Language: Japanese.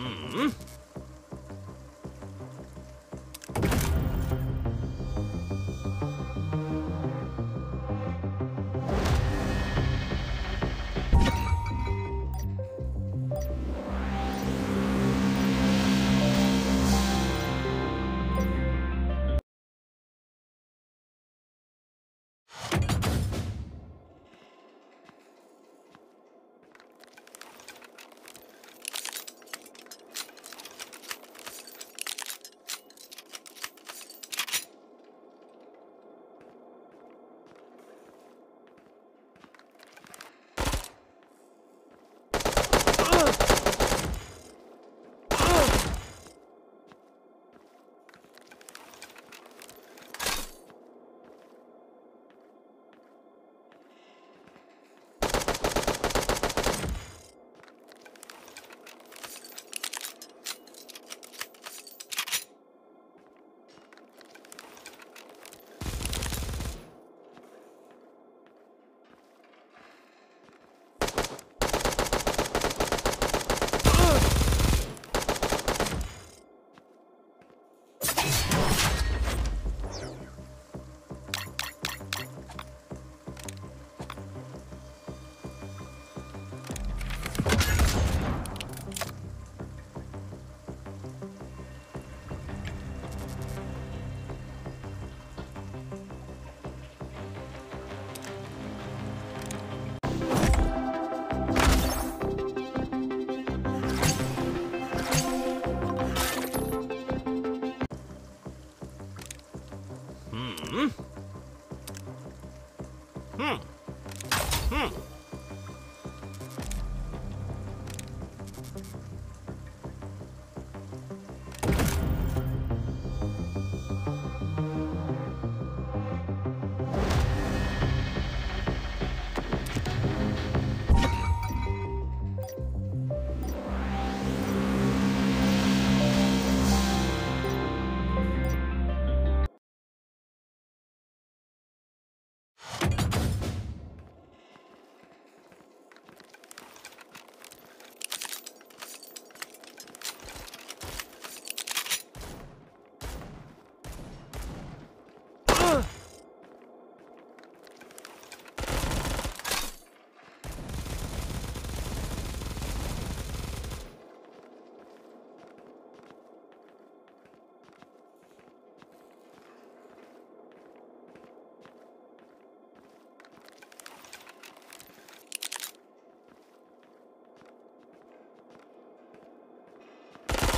うんうん。Hmm.